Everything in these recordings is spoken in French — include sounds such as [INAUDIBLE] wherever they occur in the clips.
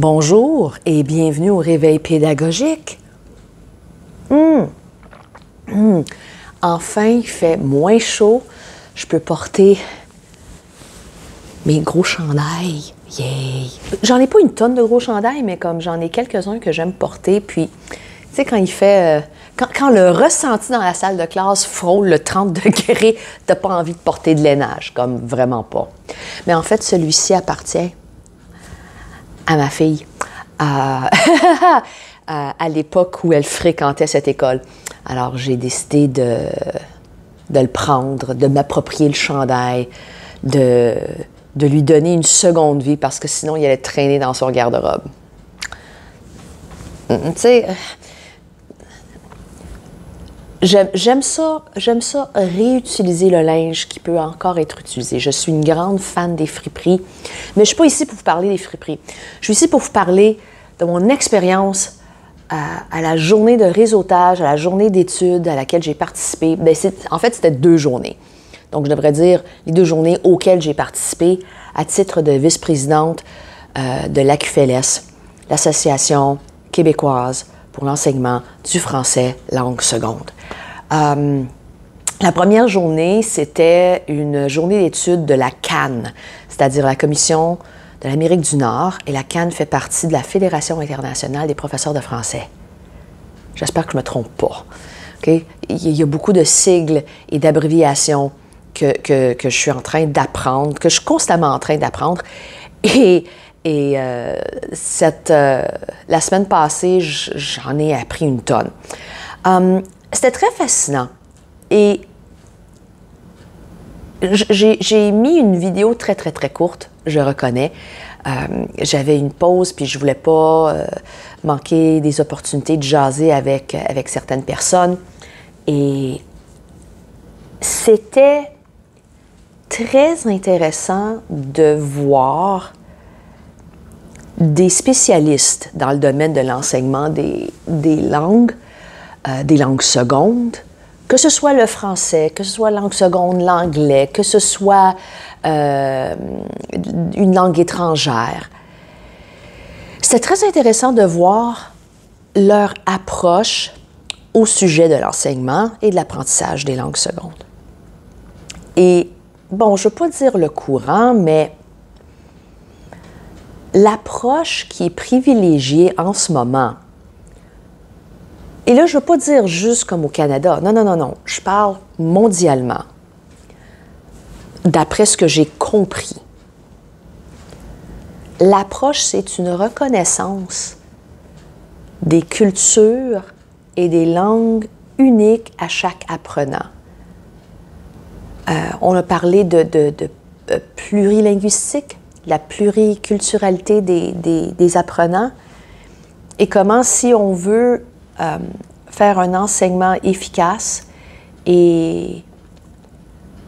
Bonjour et bienvenue au réveil pédagogique. Hum. Hum. Enfin, il fait moins chaud. Je peux porter mes gros chandails. Yay! J'en ai pas une tonne de gros chandails, mais comme j'en ai quelques-uns que j'aime porter. Puis, tu sais, quand il fait. euh, quand, quand le ressenti dans la salle de classe frôle le 30 degrés, t'as pas envie de porter de lainage, comme vraiment pas. Mais en fait, celui-ci appartient à ma fille [LAUGHS] à, à- l'époque où elle fréquentait cette école. Alors j'ai décidé de, de le prendre, de m'approprier le chandail, de, de lui donner une seconde vie parce que sinon il allait traîner dans son garde-robe. Mm, Tu sais, J'aime ça, j'aime ça réutiliser le linge qui peut encore être utilisé. Je suis une grande fan des friperies, mais je suis pas ici pour vous parler des friperies. Je suis ici pour vous parler de mon expérience à, à la journée de réseautage, à la journée d'études à laquelle j'ai participé. Ben, en fait, c'était deux journées. Donc, je devrais dire les deux journées auxquelles j'ai participé à titre de vice-présidente euh, de l'AQFLS, l'Association québécoise pour l'enseignement du français langue seconde. Euh, la première journée, c'était une journée d'études de la Cannes, c'est-à-dire la Commission de l'Amérique du Nord, et la Cannes fait partie de la Fédération internationale des professeurs de français. J'espère que je ne me trompe pas. Il y a beaucoup de sigles et d'abréviations que, que- que je suis en train d'apprendre, que je suis constamment en train d'apprendre. Et, et euh, cette, euh, la semaine passée, j'en ai appris une tonne. Hum, C'était très fascinant. Et j'ai mis une vidéo très, très, très courte, je reconnais. Euh, J'avais une pause, puis je voulais pas euh, manquer des opportunités de jaser avec, avec certaines personnes. Et c'était très intéressant de voir des spécialistes dans le domaine de l'enseignement des, langues, euh, des langues secondes, que ce soit le français, que ce soit langue seconde, l'anglais, que ce soit euh, une langue étrangère. C'était très intéressant de voir leur approche au sujet de l'enseignement et de l'apprentissage des langues secondes. Et bon, je ne veux pas dire le courant, mais l'approche qui est privilégiée en ce moment, et là, je ne veux pas dire juste comme au Canada, non, non, non, non, je parle mondialement, d'après ce que j'ai compris. L'approche, c'est une reconnaissance des cultures et des langues uniques à chaque apprenant. Euh, on a parlé de, euh, plurilinguistique, la pluriculturalité des, des- apprenants, et comment si on veut euh, faire un enseignement efficace et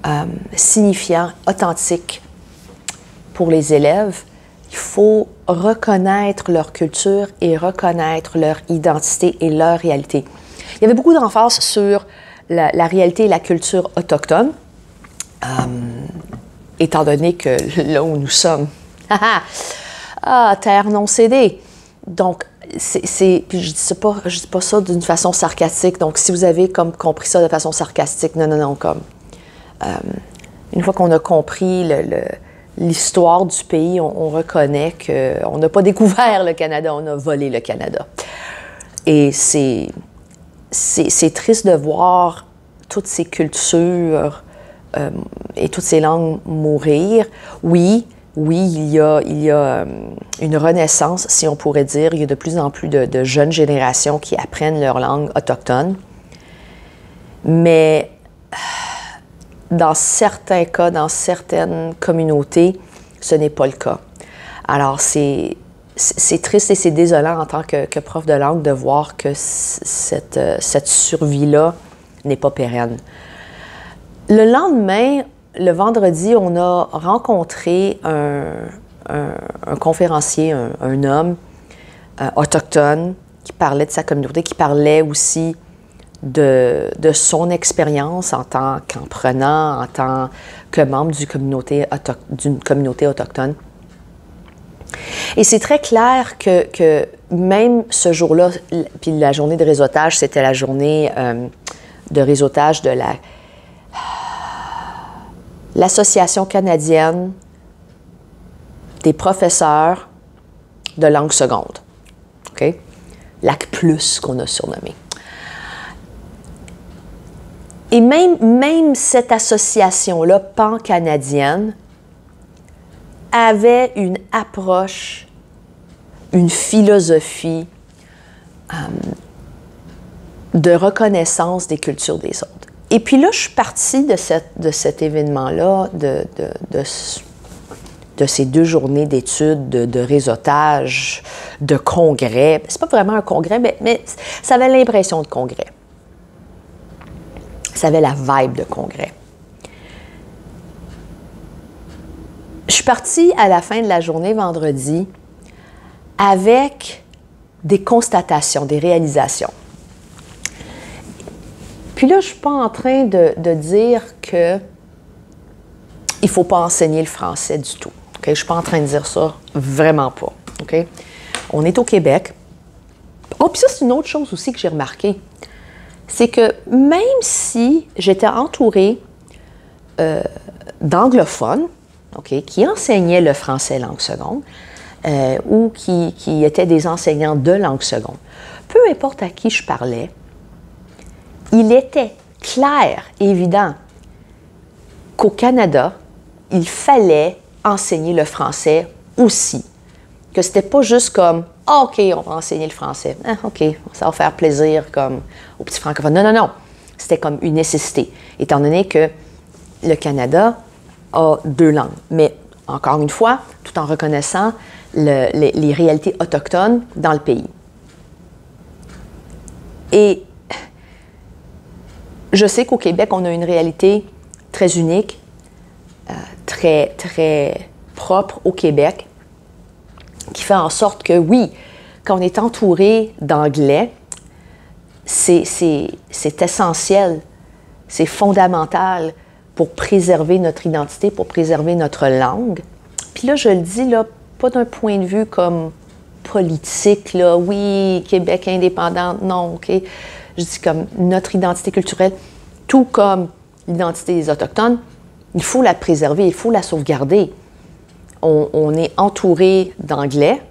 euh, signifiant, authentique pour les élèves, il faut reconnaître leur culture et reconnaître leur identité et leur réalité. Il y avait beaucoup d'emphase sur la, la réalité et la culture autochtone, euh, étant donné que là où nous sommes, [LAUGHS] ah, terre non cédée. Donc, c'est, puis je dis pas, je dis pas ça d'une façon sarcastique. Donc, si vous avez compris ça de façon sarcastique, non, non, non, comme euh, une fois qu'on a compris l'histoire du pays, on, on reconnaît qu'on n'a pas découvert le Canada, on a volé le Canada. Et c'est triste de voir toutes ces cultures euh, et toutes ces langues mourir. Oui, oui, il y a, euh, une renaissance, si on pourrait dire. Il y a de plus en plus de, jeunes générations qui apprennent leur langue autochtone. Mais dans certains cas, dans certaines communautés, ce n'est pas le cas. Alors, c'est, triste et c'est désolant en tant que, prof de langue de voir que euh, cette survie-là n'est pas pérenne. Le lendemain, le vendredi, on a rencontré un, conférencier, un, homme euh, autochtone qui parlait de sa communauté, qui parlait aussi de, son expérience en tant qu'apprenant, en tant que membre d'une communauté autochtone. Et c'est très clair que, que même ce jour-là, puis la journée de réseautage, c'était la journée euh, de réseautage de la l'Association canadienne des professeurs de langue seconde. OK? LAC qu'on a surnommé. Et même, même cette association-là, pan-canadienne, avait une approche, une philosophie euh, de reconnaissance des cultures des autres. Et puis là, je suis partie de, cet événement-là, de, ces deux journées d'études, de, réseautage, de congrès. C'est pas vraiment un congrès, mais ça avait l'impression de congrès. Ça avait la vibe de congrès. Je suis partie à la fin de la journée vendredi avec des constatations, des réalisations. Puis là, je suis pas en train de, dire que il faut pas enseigner le français du tout. Je ne suis pas en train de dire ça, vraiment pas. On est au Québec. Oh, puis ça, c'est une autre chose aussi que j'ai remarqué. C'est que même si j'étais entourée euh, d'anglophones, qui enseignaient le français langue seconde, euh, ou qui, étaient des enseignants de langue seconde, peu importe à qui je parlais, il était clair et évident qu'au Canada, il fallait enseigner le français aussi. Que c'était pas juste comme ah, OK, on va enseigner le français. Ah, OK, ça va faire plaisir comme aux petits francophones. Non, non, non. C'était comme une nécessité, étant donné que le Canada a deux langues. Mais encore une fois, tout en reconnaissant les, les réalités autochtones dans le pays. Et je sais qu'au Québec, on a une réalité très unique, euh, très, très propre au Québec, qui fait en sorte que oui, quand on est entouré d'anglais, c'est essentiel, c'est fondamental pour préserver notre identité, pour préserver notre langue. Puis là, je le dis, là, pas d'un point de vue comme politique, là, oui, Québec indépendant, non, OK je dis comme notre identité culturelle, tout comme l'identité des Autochtones, il faut la préserver, il faut la sauvegarder. On, est entouré d'anglais,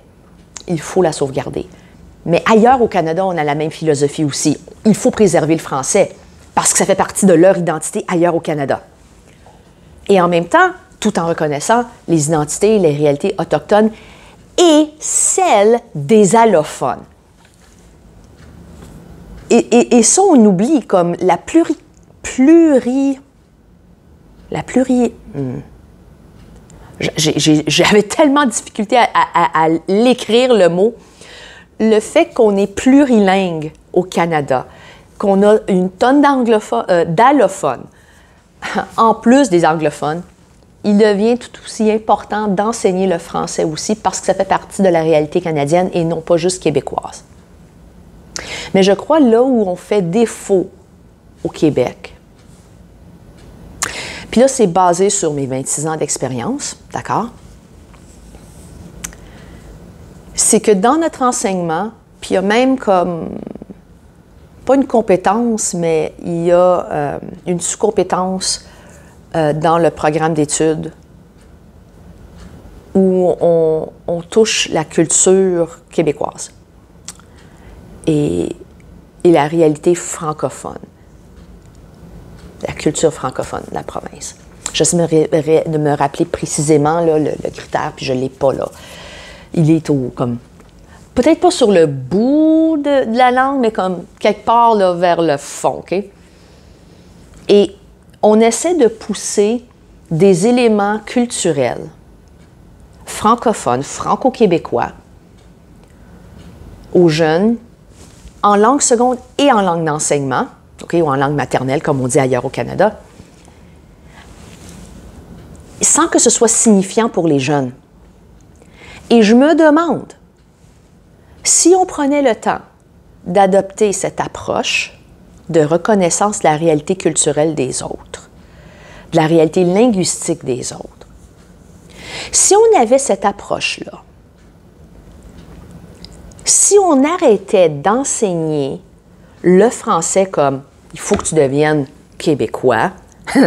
il faut la sauvegarder. Mais ailleurs au Canada, on a la même philosophie aussi. Il faut préserver le français parce que ça fait partie de leur identité ailleurs au Canada. Et en même temps, tout en reconnaissant les identités, les réalités autochtones et celles des allophones. Et, ça, on oublie comme la pluri... pluri la pluri... Hmm. J'avais tellement de difficulté à, l'écrire le mot. Le fait qu'on est plurilingue au Canada, qu'on a une tonne euh, d'allophones, [LAUGHS] en plus des anglophones, il devient tout aussi important d'enseigner le français aussi parce que ça fait partie de la réalité canadienne et non pas juste québécoise. Mais je crois là où on fait défaut au Québec, puis là, c'est basé sur mes 26 ans d'expérience, d'accord? C'est que dans notre enseignement, puis il y a même comme, pas une compétence, mais il y a euh, une sous-compétence euh, dans le programme d'études où on touche la culture québécoise et, la réalité francophone, la culture francophone de la province. Je sais de me rappeler précisément le, critère, puis je ne l'ai pas là. Il est au, comme, peut-être pas sur le bout de, la langue, mais comme quelque part là, vers le fond. Et on essaie de pousser des éléments culturels francophones, franco-québécois aux jeunes en langue seconde et en langue d'enseignement, ou en langue maternelle, comme on dit ailleurs au Canada, sans que ce soit signifiant pour les jeunes. Et je me demande si on prenait le temps d'adopter cette approche de reconnaissance de la réalité culturelle des autres, de la réalité linguistique des autres, si on avait cette approche-là, Si on arrêtait d'enseigner le français comme il faut que tu deviennes québécois, [LAUGHS]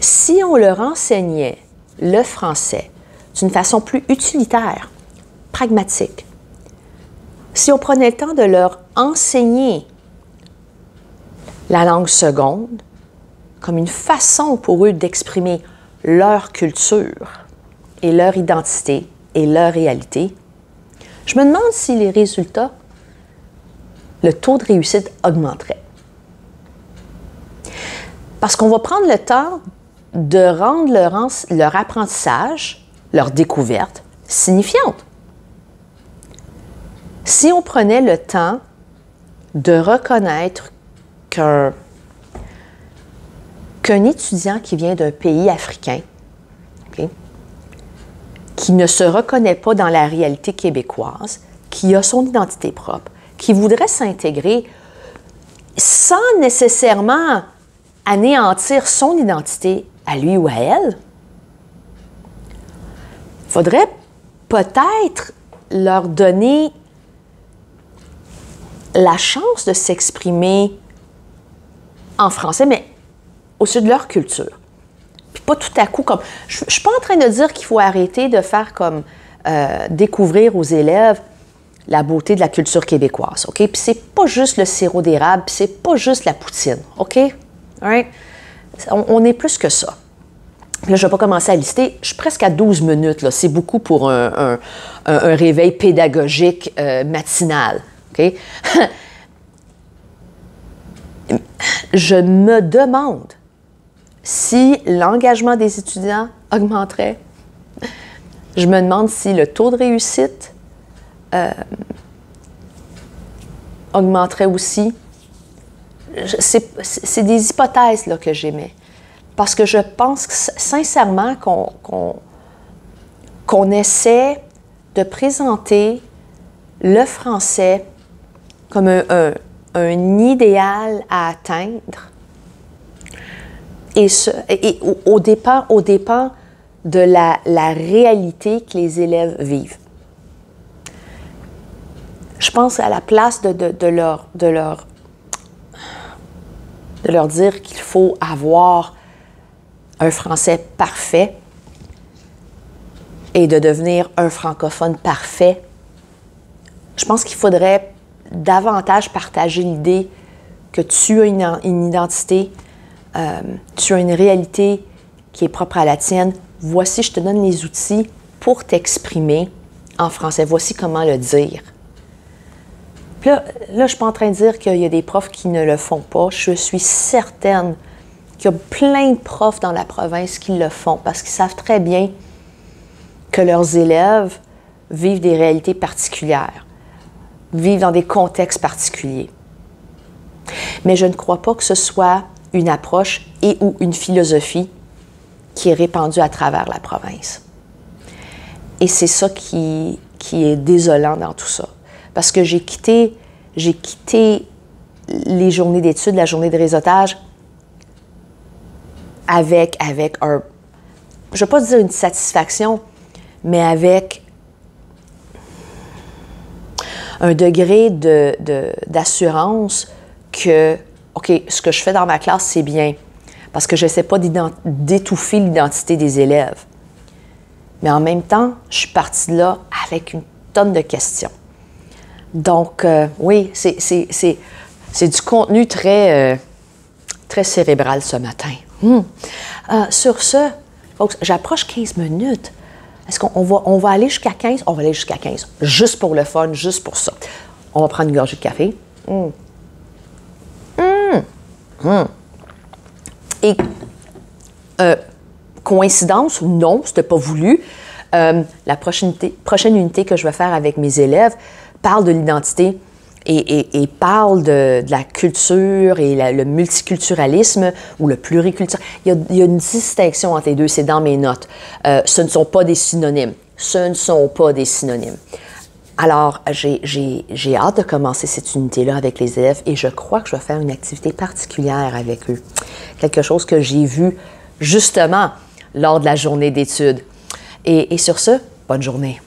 si on leur enseignait le français d'une façon plus utilitaire, pragmatique, si on prenait le temps de leur enseigner la langue seconde comme une façon pour eux d'exprimer leur culture et leur identité et leur réalité, je me demande si les résultats, le taux de réussite augmenterait. Parce qu'on va prendre le temps de rendre leur, apprentissage, leur découverte, signifiante. Si on prenait le temps de reconnaître qu'un étudiant qui vient d'un pays africain, qui ne se reconnaît pas dans la réalité québécoise, qui a son identité propre, qui voudrait s'intégrer sans nécessairement anéantir son identité à lui ou à elle, faudrait peut-être leur donner la chance de s'exprimer en français, mais au sud de leur culture. Pas tout à coup comme... Je ne suis pas en train de dire qu'il faut arrêter de faire comme euh, découvrir aux élèves la beauté de la culture québécoise, OK? Puis c'est pas juste le sirop d'érable, puis c'est pas juste la poutine, OK? On, est plus que ça. Là, je vais pas commencer à lister. Je suis presque à 12 minutes. Là. C'est beaucoup pour un, réveil pédagogique euh, matinal. OK? [LAUGHS] je me demande si l'engagement des étudiants augmenterait. Je me demande si le taux de réussite euh, augmenterait aussi. C'est des hypothèses que j'émets. Parce que je pense sincèrement qu'on essaie de présenter le français comme un idéal à atteindre et, au, dépend, au de la, la, réalité que les élèves vivent. Je pense à la place de, de, de leur, de, leur, de leur dire qu'il faut avoir un français parfait et de devenir un francophone parfait. Je pense qu'il faudrait davantage partager l'idée que tu as une, identité, euh, tu as une réalité qui est propre à la tienne. Voici, je te donne les outils pour t'exprimer en français. Voici comment le dire. là, là, je ne suis pas en train de dire qu'il y a des profs qui ne le font pas. Je suis certaine qu'il y a plein de profs dans la province qui le font parce qu'ils savent très bien que leurs élèves vivent des réalités particulières vivent dans des contextes particuliers. Mais je ne crois pas que ce soit une approche et ou une philosophie qui est répandue à travers la province. Et c'est ça qui, qui est désolant dans tout ça. Parce que j'ai quitté, j'ai quitté les journées d'études, la journée de réseautage, avec, avec un, je ne vais pas dire une satisfaction, mais avec un degré d'assurance de, que, OK, ce que je fais dans ma classe, c'est bien, parce que je n'essaie pas d'étouffer l'identité des élèves. Mais en même temps, je suis partie là avec une tonne de questions. Donc, euh, oui, c'est du contenu très, euh, très cérébral ce matin. Hmm. Euh, sur ce, j'approche 15 minutes. Est-ce qu'on va, on va aller jusqu'à 15? On va aller jusqu'à 15. Juste pour le fun, juste pour ça. On va prendre une gorgée de café. Hum. Hum. Et euh, coïncidence ou non, c'était pas voulu. Euh, la prochaine, prochaine unité que je vais faire avec mes élèves parle de l'identité et, parle de, la culture et le multiculturalisme ou le pluriculturalisme. Il, y a une distinction entre les deux, c'est dans mes notes. Euh, ce ne sont pas des synonymes. Ce ne sont pas des synonymes. Alors, j'ai hâte de commencer cette unité-là avec les élèves et je crois que je vais faire une activité particulière avec eux. Quelque chose que j'ai vu justement lors de la journée d'études. et sur ce, bonne journée.